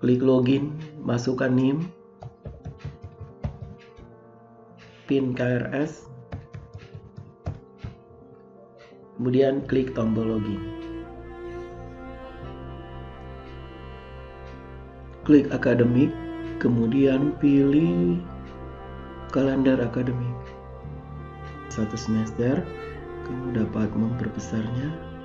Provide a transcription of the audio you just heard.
klik login, masukkan NIM, PIN KRS, kemudian klik tombol login. Klik akademik, kemudian pilih kalender akademik. Satu semester, kamu dapat memperbesarnya